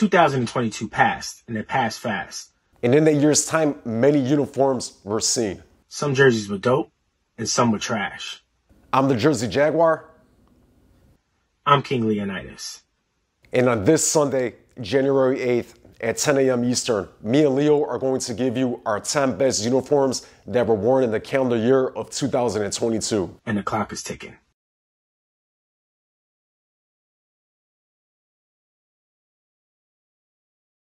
2022 passed, and it passed fast. And in that year's time, many uniforms were seen. Some jerseys were dope, and some were trash. I'm the Jersey Jaguar. I'm King Leonidas. And on this Sunday, January 8th, at 10 a.m. Eastern, me and Leo are going to give you our 10 best uniforms that were worn in the calendar year of 2022. And the clock is ticking.